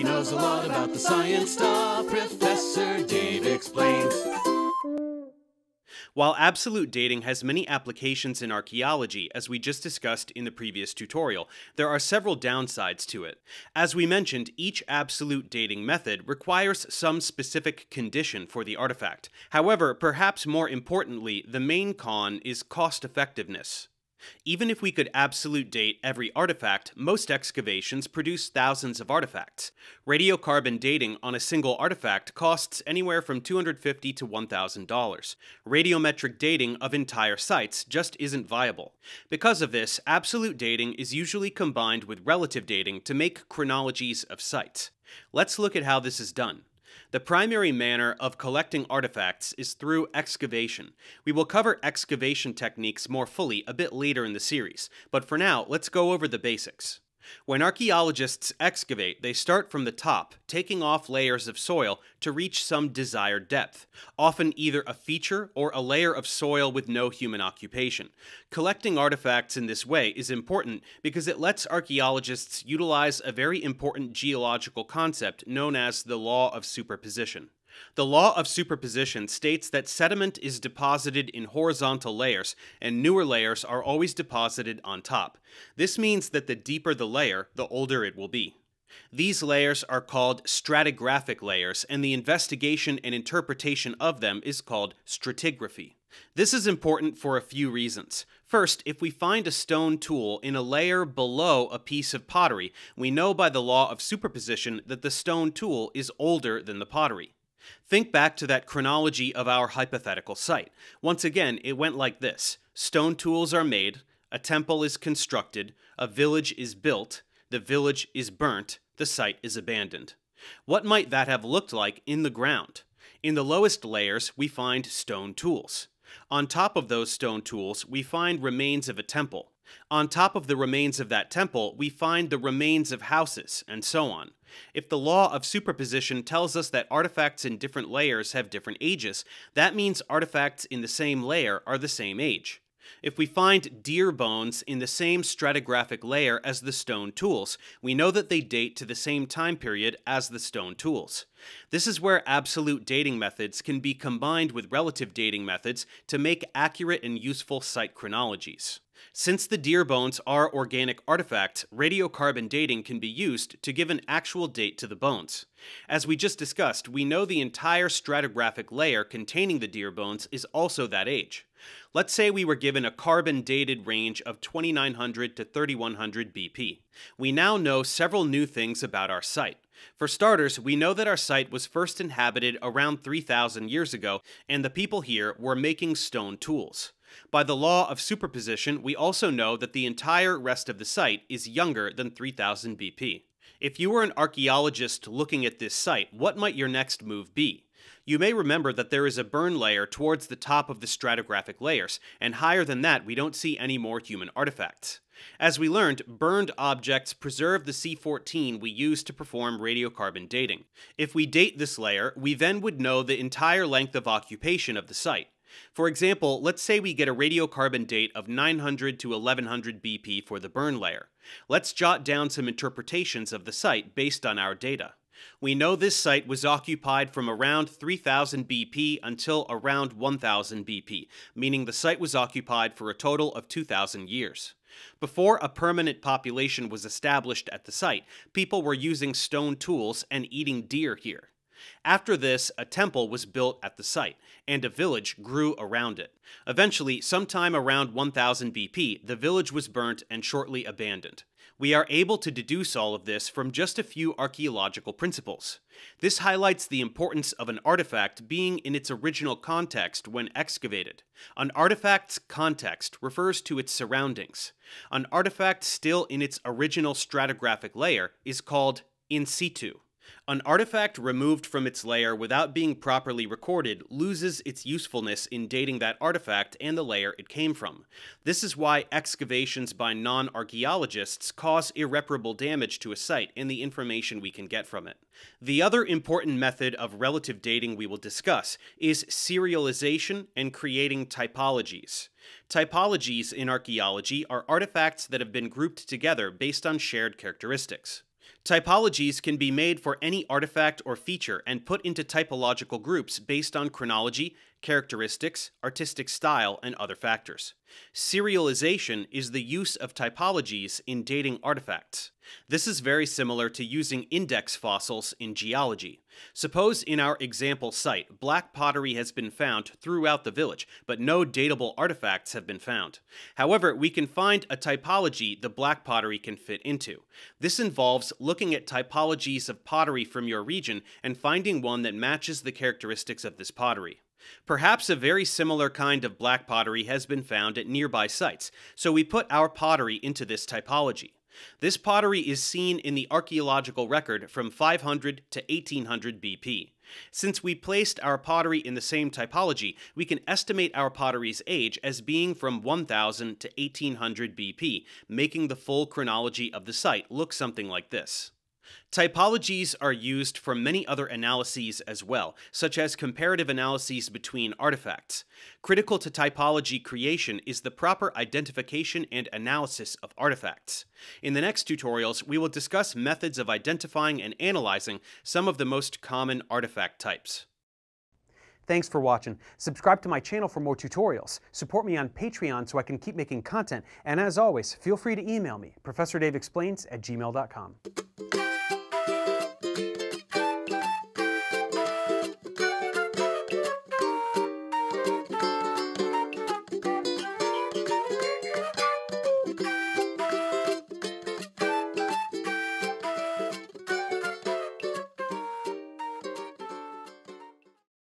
He knows a lot about the science stuff. Professor Dave explains. While absolute dating has many applications in archaeology, as we just discussed in the previous tutorial, there are several downsides to it. As we mentioned, each absolute dating method requires some specific condition for the artifact. However, perhaps more importantly, the main con is cost effectiveness. Even if we could absolute date every artifact, most excavations produce thousands of artifacts. Radiocarbon dating on a single artifact costs anywhere from 250 to $1,000. Radiometric dating of entire sites just isn't viable. Because of this, absolute dating is usually combined with relative dating to make chronologies of sites. Let's look at how this is done. The primary manner of collecting artifacts is through excavation. We will cover excavation techniques more fully a bit later in the series, but for now, let's go over the basics. When archaeologists excavate, they start from the top, taking off layers of soil to reach some desired depth, often either a feature or a layer of soil with no human occupation. Collecting artifacts in this way is important because it lets archaeologists utilize a very important geological concept known as the law of superposition. The law of superposition states that sediment is deposited in horizontal layers, and newer layers are always deposited on top. This means that the deeper the layer, the older it will be. These layers are called stratigraphic layers, and the investigation and interpretation of them is called stratigraphy. This is important for a few reasons. First, if we find a stone tool in a layer below a piece of pottery, we know by the law of superposition that the stone tool is older than the pottery. Think back to that chronology of our hypothetical site. Once again, it went like this Stone tools are made, a temple is constructed, a village is built, the village is burnt, the site is abandoned. What might that have looked like in the ground? In the lowest layers, we find stone tools. On top of those stone tools, we find remains of a temple. On top of the remains of that temple, we find the remains of houses, and so on. If the law of superposition tells us that artifacts in different layers have different ages, that means artifacts in the same layer are the same age. If we find deer bones in the same stratigraphic layer as the stone tools, we know that they date to the same time period as the stone tools. This is where absolute dating methods can be combined with relative dating methods to make accurate and useful site chronologies. Since the deer bones are organic artifacts, radiocarbon dating can be used to give an actual date to the bones. As we just discussed, we know the entire stratigraphic layer containing the deer bones is also that age. Let's say we were given a carbon dated range of 2900 to 3100 BP. We now know several new things about our site. For starters, we know that our site was first inhabited around 3000 years ago, and the people here were making stone tools. By the law of superposition, we also know that the entire rest of the site is younger than 3000 BP. If you were an archaeologist looking at this site, what might your next move be? You may remember that there is a burn layer towards the top of the stratigraphic layers, and higher than that we don't see any more human artifacts. As we learned, burned objects preserve the C14 we use to perform radiocarbon dating. If we date this layer, we then would know the entire length of occupation of the site. For example, let's say we get a radiocarbon date of 900 to 1100 BP for the burn layer. Let's jot down some interpretations of the site based on our data. We know this site was occupied from around 3000 BP until around 1000 BP, meaning the site was occupied for a total of 2000 years. Before a permanent population was established at the site, people were using stone tools and eating deer here. After this, a temple was built at the site, and a village grew around it. Eventually, sometime around 1000 BP, the village was burnt and shortly abandoned. We are able to deduce all of this from just a few archaeological principles. This highlights the importance of an artifact being in its original context when excavated. An artifact's context refers to its surroundings. An artifact still in its original stratigraphic layer is called in situ. An artifact removed from its layer without being properly recorded loses its usefulness in dating that artifact and the layer it came from. This is why excavations by non archaeologists cause irreparable damage to a site and the information we can get from it. The other important method of relative dating we will discuss is serialization and creating typologies. Typologies in archaeology are artifacts that have been grouped together based on shared characteristics. Typologies can be made for any artifact or feature and put into typological groups based on chronology, characteristics, artistic style, and other factors. Serialization is the use of typologies in dating artifacts. This is very similar to using index fossils in geology. Suppose in our example site, black pottery has been found throughout the village, but no datable artifacts have been found. However, we can find a typology the black pottery can fit into. This involves looking at typologies of pottery from your region and finding one that matches the characteristics of this pottery. Perhaps a very similar kind of black pottery has been found at nearby sites, so we put our pottery into this typology. This pottery is seen in the archaeological record from 500 to 1800 BP. Since we placed our pottery in the same typology, we can estimate our pottery's age as being from 1000 to 1800 BP, making the full chronology of the site look something like this. Typologies are used for many other analyses as well, such as comparative analyses between artifacts. Critical to typology creation is the proper identification and analysis of artifacts. In the next tutorials, we will discuss methods of identifying and analyzing some of the most common artifact types. Thanks for watching. Subscribe to my channel for more tutorials. Support me on Patreon so I can keep making content. And as always, feel free to email me, ProfessorDaveExplains at gmail.com.